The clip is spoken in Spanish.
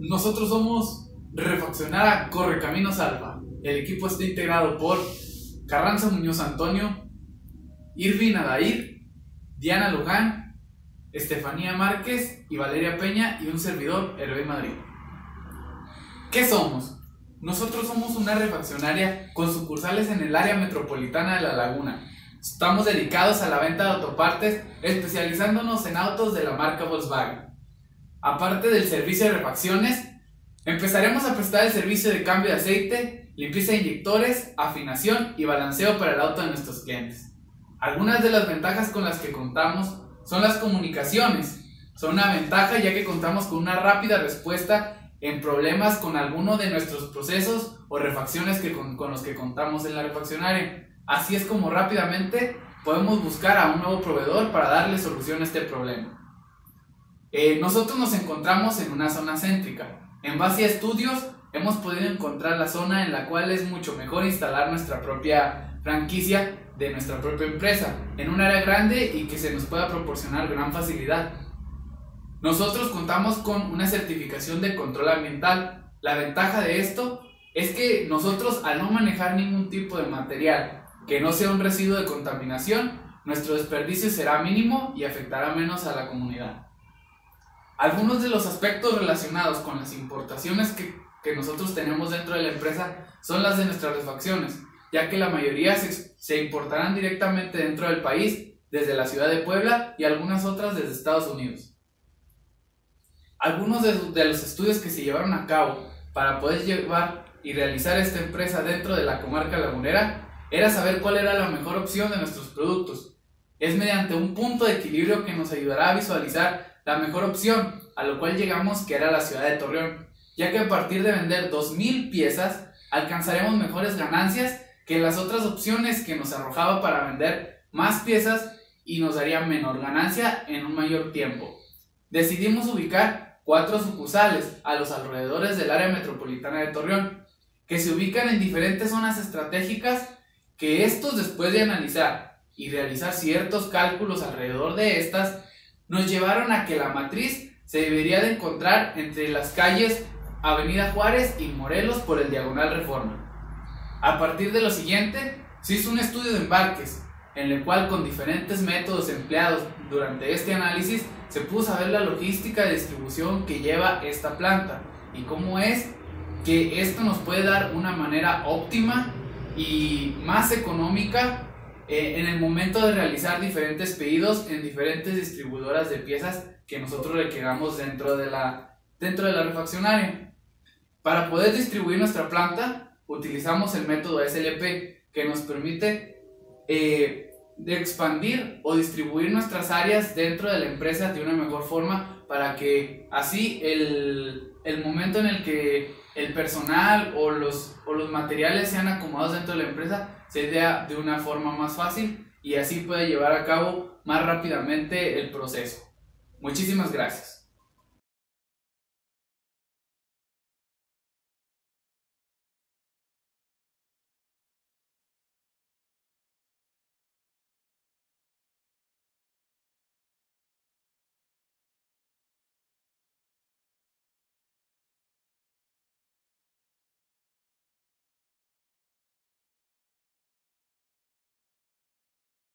Nosotros somos Refaccionara Correcaminos Alfa. El equipo está integrado por Carranza Muñoz Antonio, Irvin Adair, Diana Luján, Estefanía Márquez y Valeria Peña y un servidor, Hervé Madrid. ¿Qué somos? Nosotros somos una refaccionaria con sucursales en el área metropolitana de La Laguna. Estamos dedicados a la venta de autopartes, especializándonos en autos de la marca Volkswagen. Aparte del servicio de refacciones, empezaremos a prestar el servicio de cambio de aceite, limpieza de inyectores, afinación y balanceo para el auto de nuestros clientes. Algunas de las ventajas con las que contamos son las comunicaciones. Son una ventaja ya que contamos con una rápida respuesta en problemas con alguno de nuestros procesos o refacciones que con, con los que contamos en la refaccionaria. Así es como rápidamente podemos buscar a un nuevo proveedor para darle solución a este problema. Eh, nosotros nos encontramos en una zona céntrica. En base a estudios hemos podido encontrar la zona en la cual es mucho mejor instalar nuestra propia franquicia de nuestra propia empresa en un área grande y que se nos pueda proporcionar gran facilidad. Nosotros contamos con una certificación de control ambiental. La ventaja de esto es que nosotros al no manejar ningún tipo de material que no sea un residuo de contaminación, nuestro desperdicio será mínimo y afectará menos a la comunidad. Algunos de los aspectos relacionados con las importaciones que, que nosotros tenemos dentro de la empresa son las de nuestras refacciones, ya que la mayoría se, se importarán directamente dentro del país, desde la ciudad de Puebla y algunas otras desde Estados Unidos. Algunos de, de los estudios que se llevaron a cabo para poder llevar y realizar esta empresa dentro de la comarca lagunera era saber cuál era la mejor opción de nuestros productos. Es mediante un punto de equilibrio que nos ayudará a visualizar la mejor opción, a lo cual llegamos que era la ciudad de Torreón, ya que a partir de vender 2.000 piezas alcanzaremos mejores ganancias que las otras opciones que nos arrojaba para vender más piezas y nos daría menor ganancia en un mayor tiempo. Decidimos ubicar cuatro sucursales a los alrededores del área metropolitana de Torreón, que se ubican en diferentes zonas estratégicas que estos después de analizar y realizar ciertos cálculos alrededor de estas, nos llevaron a que la matriz se debería de encontrar entre las calles Avenida Juárez y Morelos por el Diagonal Reforma. A partir de lo siguiente, se hizo un estudio de embarques, en el cual con diferentes métodos empleados durante este análisis se pudo saber la logística de distribución que lleva esta planta y cómo es que esto nos puede dar una manera óptima y más económica eh, en el momento de realizar diferentes pedidos en diferentes distribuidoras de piezas que nosotros requeramos dentro de la, dentro de la refaccionaria. Para poder distribuir nuestra planta, utilizamos el método SLP que nos permite eh, de expandir o distribuir nuestras áreas dentro de la empresa de una mejor forma para que así el, el momento en el que el personal o los, o los materiales sean acomodados dentro de la empresa se dé de una forma más fácil y así puede llevar a cabo más rápidamente el proceso. Muchísimas gracias.